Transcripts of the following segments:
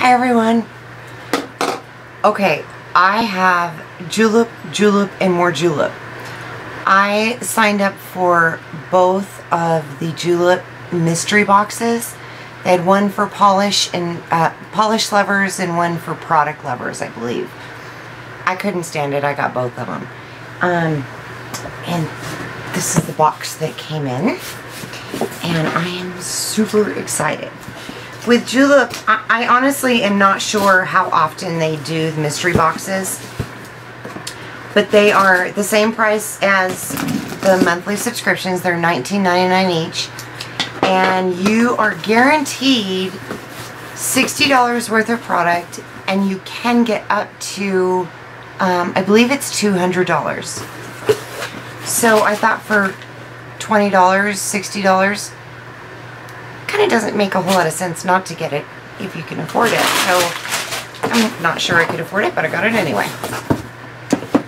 Hi everyone. Okay, I have julep, julep, and more julep. I signed up for both of the julep mystery boxes. They had one for polish and uh, polish lovers and one for product lovers, I believe. I couldn't stand it. I got both of them. Um, and this is the box that came in. And I am super excited. With Julep, I, I honestly am not sure how often they do the mystery boxes. But they are the same price as the monthly subscriptions. They're $19.99 each. And you are guaranteed $60 worth of product. And you can get up to, um, I believe it's $200. So I thought for $20, $60, kind of doesn't make a whole lot of sense not to get it if you can afford it. So I'm not sure I could afford it, but I got it anyway.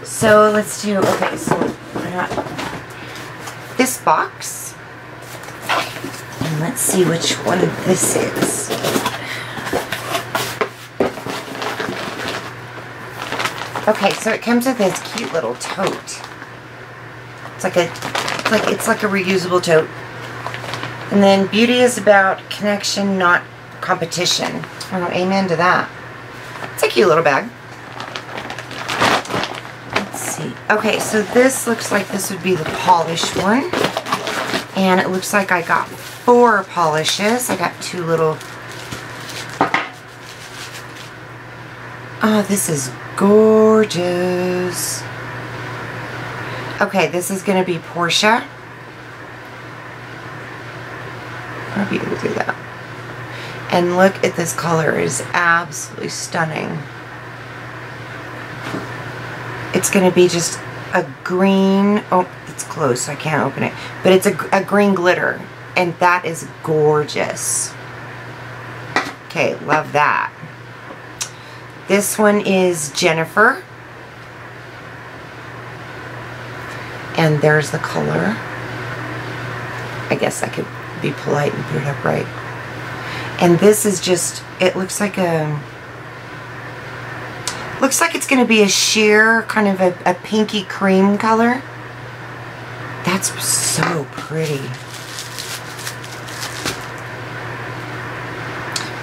So let's do, okay, so this box. And let's see which one this is. Okay, so it comes with this cute little tote. It's like a, it's like it's like a reusable tote. And then beauty is about connection, not competition. Oh, amen to that. It's a cute little bag. Let's see. Okay, so this looks like this would be the polished one. And it looks like I got four polishes. I got two little... Oh, this is gorgeous. Okay, this is going to be Portia. I'll be able to do that. And look at this color. It is absolutely stunning. It's going to be just a green. Oh, it's closed, so I can't open it. But it's a, a green glitter. And that is gorgeous. Okay, love that. This one is Jennifer. And there's the color. I guess I could be polite and put it up right. And this is just, it looks like a, looks like it's going to be a sheer, kind of a, a pinky cream color. That's so pretty.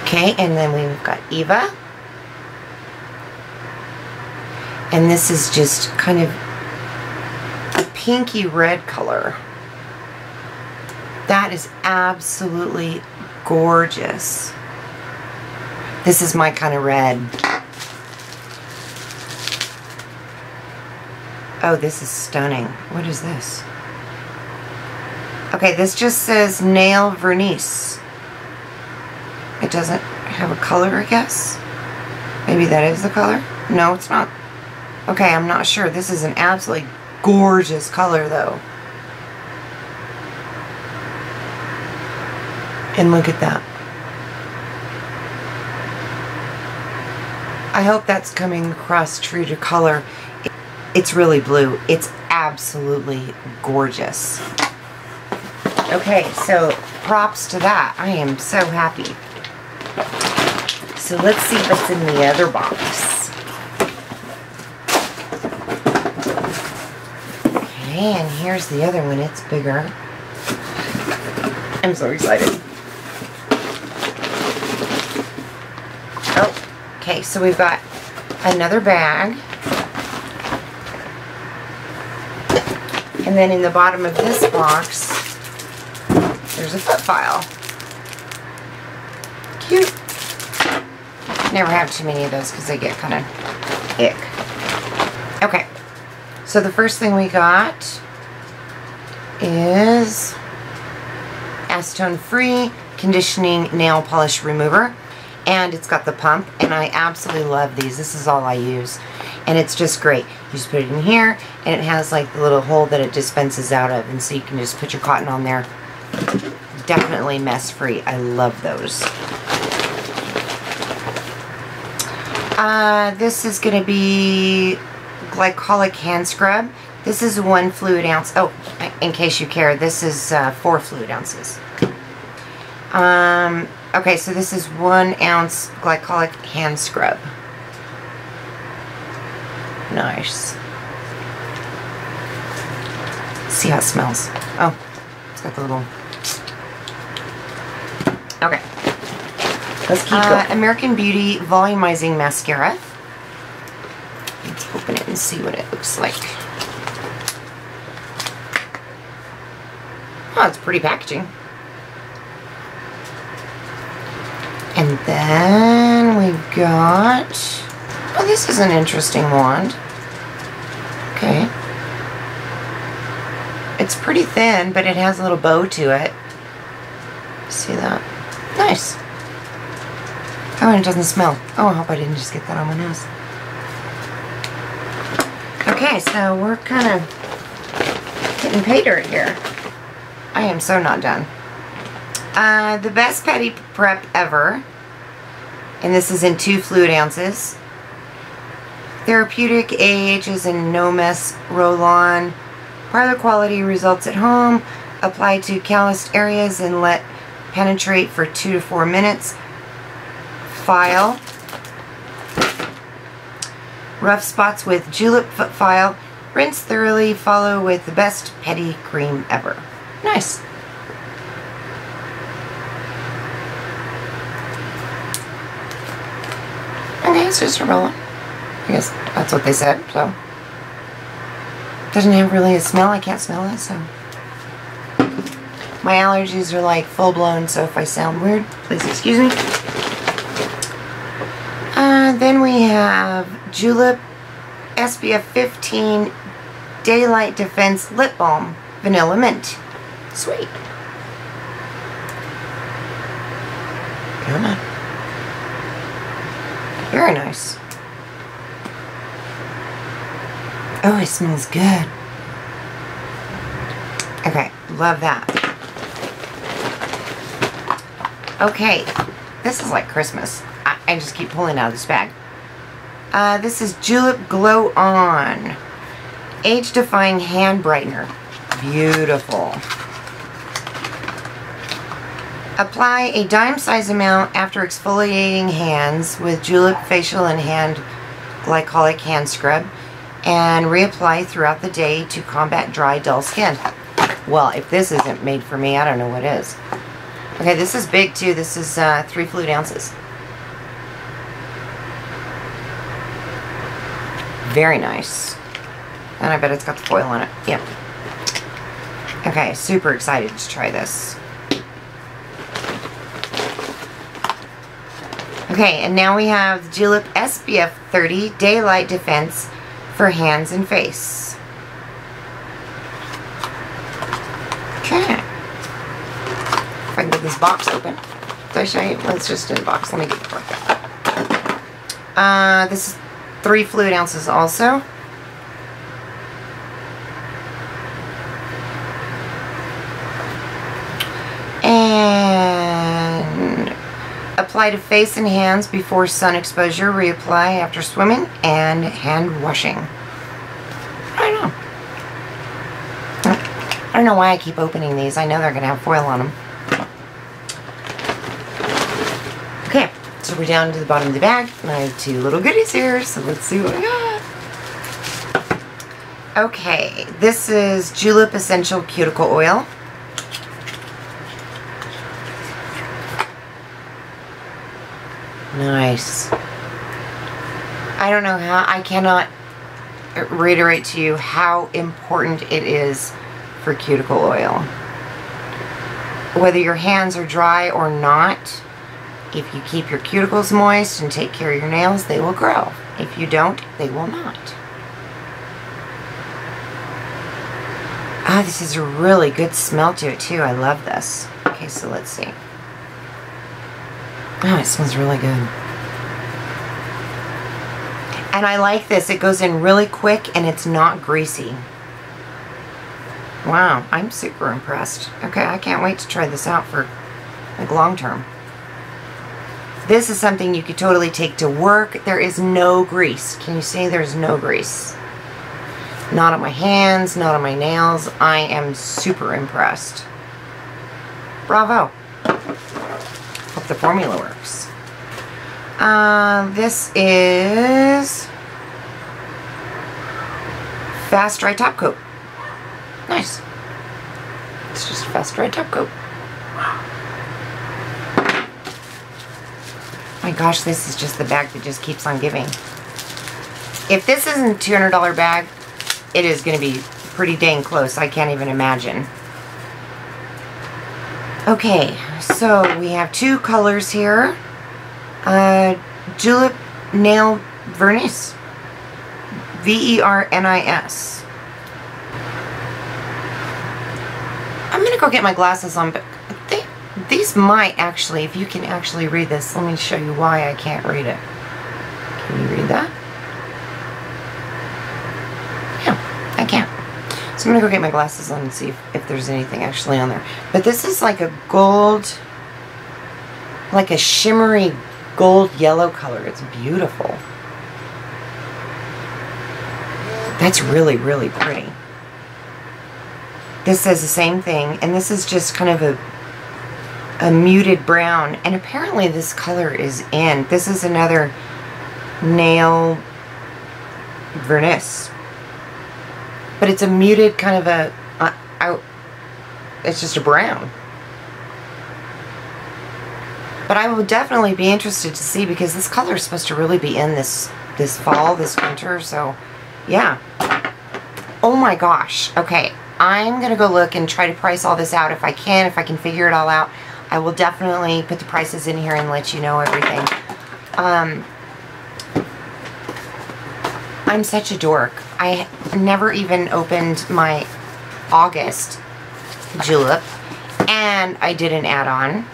Okay, and then we've got Eva. And this is just kind of a pinky red color. That is absolutely gorgeous. This is my kind of red. Oh, this is stunning. What is this? Okay, this just says nail vernis. It doesn't have a color, I guess. Maybe that is the color. No, it's not. Okay, I'm not sure. This is an absolutely gorgeous color, though. And look at that. I hope that's coming across true to color. It's really blue. It's absolutely gorgeous. Okay, so props to that. I am so happy. So let's see what's in the other box. And here's the other one. It's bigger. I'm so excited. Okay, so we've got another bag. And then in the bottom of this box, there's a foot file. Cute. Never have too many of those because they get kind of ick. Okay, so the first thing we got is acetone free conditioning nail polish remover and it's got the pump and I absolutely love these. This is all I use. And it's just great. You just put it in here and it has like the little hole that it dispenses out of and so you can just put your cotton on there. Definitely mess free I love those. Uh, this is going to be glycolic hand scrub. This is one fluid ounce. Oh in case you care this is uh, four fluid ounces. Um, Okay, so this is one ounce glycolic hand scrub. Nice. See how it smells. Oh, it's got the little... Okay. Let's keep Uh, going. American Beauty Volumizing Mascara. Let's open it and see what it looks like. Oh, it's pretty packaging. And then we've got... Oh, this is an interesting wand. Okay. It's pretty thin, but it has a little bow to it. See that? Nice. Oh, and it doesn't smell. Oh, I hope I didn't just get that on my nose. Okay, so we're kind of getting pay dirt here. I am so not done. Uh, the best pedi prep ever. And this is in two fluid ounces. Therapeutic AH is in no mess roll-on. Parlor quality results at home. Apply to calloused areas and let penetrate for two to four minutes. File. Rough spots with julep foot file. Rinse thoroughly. Follow with the best pedi cream ever. Nice. Okay, it's roll I guess that's what they said, so. Doesn't have really a smell. I can't smell it, so. My allergies are like full blown, so if I sound weird, please excuse me. Uh, then we have Julep SPF 15 Daylight Defense Lip Balm Vanilla Mint. Sweet. Come on. Very nice. Oh, it smells good. Okay, love that. Okay, this is like Christmas. I, I just keep pulling out of this bag. Uh, this is Julep Glow On. Age Defying Hand Brightener. Beautiful. Apply a dime size amount after exfoliating hands with Julep Facial and Hand Glycolic Hand Scrub and reapply throughout the day to combat dry, dull skin. Well, if this isn't made for me, I don't know what is. Okay, this is big too. This is uh, three fluid ounces. Very nice. And I bet it's got the foil on it. Yep. Okay, super excited to try this. Okay, and now we have the Julep SPF 30 Daylight Defense for hands and face. Okay. If I can get this box open. Did I show you? Well, it's just in a box. Let me get box. Uh, this is three fluid ounces also. Apply to face and hands before sun exposure. Reapply after swimming and hand washing. I don't know. I don't know why I keep opening these. I know they're going to have foil on them. Okay, so we're down to the bottom of the bag. I have two little goodies here, so let's see what we got. Okay, this is Julep Essential Cuticle Oil. Nice. I don't know how, I cannot reiterate to you how important it is for cuticle oil. Whether your hands are dry or not, if you keep your cuticles moist and take care of your nails, they will grow. If you don't, they will not. Ah, this is a really good smell to it too. I love this. Okay, so let's see. Oh, it smells really good. And I like this. It goes in really quick and it's not greasy. Wow, I'm super impressed. Okay, I can't wait to try this out for like long term. This is something you could totally take to work. There is no grease. Can you see there's no grease? Not on my hands, not on my nails. I am super impressed. Bravo. Hope the formula works. Uh, this is Fast Dry Top Coat. Nice. It's just Fast Dry Top Coat. My gosh, this is just the bag that just keeps on giving. If this isn't a $200 bag, it is going to be pretty dang close. I can't even imagine. Okay, so we have two colors here. Uh, Julep Nail Vernis. V-E-R-N-I-S. I'm going to go get my glasses on, but they, these might actually, if you can actually read this, let me show you why I can't read it. Can you read that? Yeah, I can't. So I'm going to go get my glasses on and see if, if there's anything actually on there. But this is like a gold, like a shimmery gold yellow color. It's beautiful. That's really, really pretty. This says the same thing, and this is just kind of a a muted brown, and apparently this color is in. This is another nail vernis. But it's a muted kind of a, uh, out, it's just a brown. But I will definitely be interested to see because this color is supposed to really be in this, this fall, this winter, so yeah. Oh my gosh. Okay, I'm going to go look and try to price all this out if I can, if I can figure it all out. I will definitely put the prices in here and let you know everything. Um, I'm such a dork. I never even opened my August julep and I did an add-on.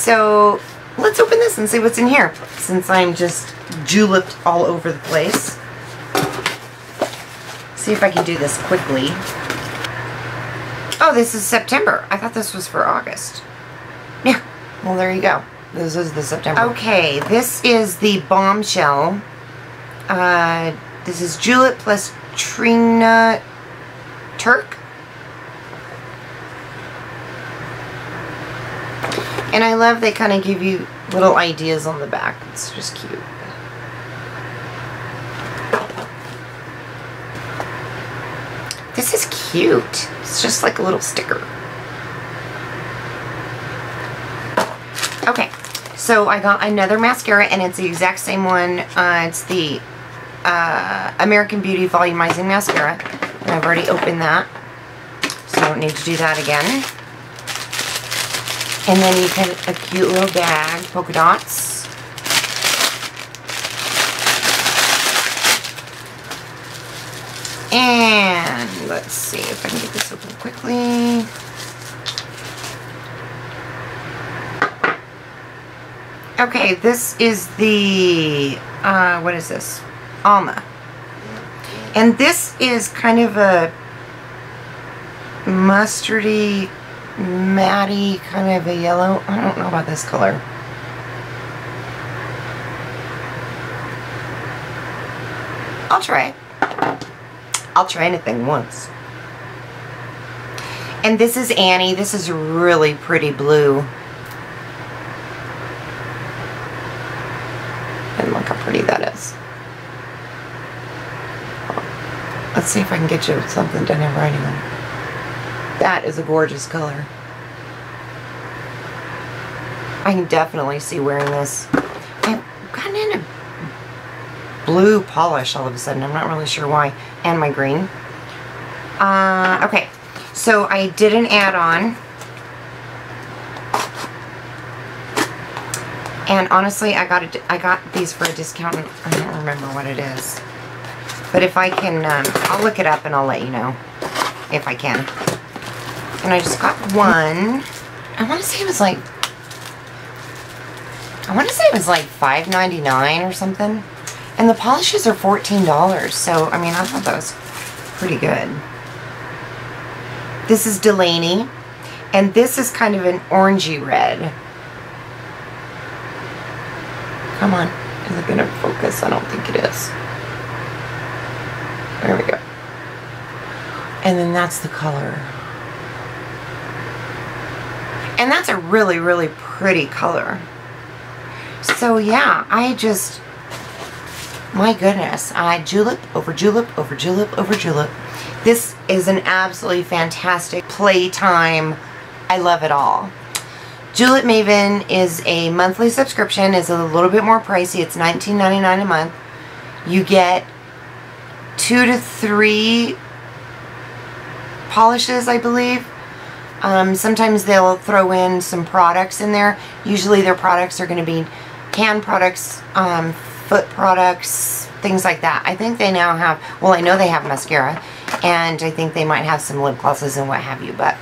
So let's open this and see what's in here since I'm just juleped all over the place. See if I can do this quickly. Oh, this is September. I thought this was for August. Yeah, well there you go. This is the September. Okay, this is the Bombshell. Uh, this is Julep plus Trina Turk. And I love they kind of give you little ideas on the back. It's just cute. This is cute. It's just like a little sticker. Okay, so I got another mascara and it's the exact same one. Uh, it's the uh, American Beauty Volumizing Mascara. And I've already opened that. So I don't need to do that again. And then you get a cute little bag, polka dots. And let's see if I can get this open quickly. Okay, this is the, uh, what is this? Alma. And this is kind of a mustardy, matty, kind of a yellow. I don't know about this color. I'll try. I'll try anything once. And this is Annie. This is really pretty blue. And look how pretty that is. Let's see if I can get you something done in writing on. That is a gorgeous color. I can definitely see wearing this. I've gotten into blue polish all of a sudden. I'm not really sure why. And my green. Uh, okay. So I did an add-on. And honestly, I got a, I got these for a discount. I don't remember what it is. But if I can, um, I'll look it up and I'll let you know. If I can. And I just got one. I want to say it was like, I want to say it was like $5.99 or something. And the polishes are $14. So, I mean, I thought that was pretty good. This is Delaney. And this is kind of an orangey red. Come on. Is it going to focus? I don't think it is. There we go. And then that's the color. And that's a really, really pretty color. So yeah, I just, my goodness, I julep over julep over julep over julep. This is an absolutely fantastic playtime. I love it all. Julep Maven is a monthly subscription. It's a little bit more pricey. It's $19.99 a month. You get two to three polishes, I believe. Um, sometimes they'll throw in some products in there. Usually their products are going to be hand products, um, foot products, things like that. I think they now have, well, I know they have mascara, and I think they might have some lip glosses and what have you, but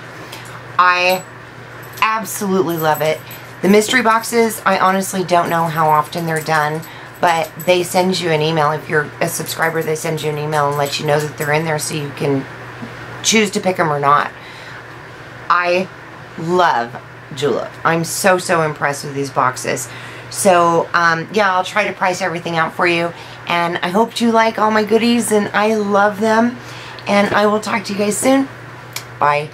I absolutely love it. The mystery boxes, I honestly don't know how often they're done, but they send you an email. If you're a subscriber, they send you an email and let you know that they're in there so you can choose to pick them or not. I love Julep. I'm so, so impressed with these boxes. So, um, yeah, I'll try to price everything out for you. And I hope you like all my goodies, and I love them. And I will talk to you guys soon. Bye.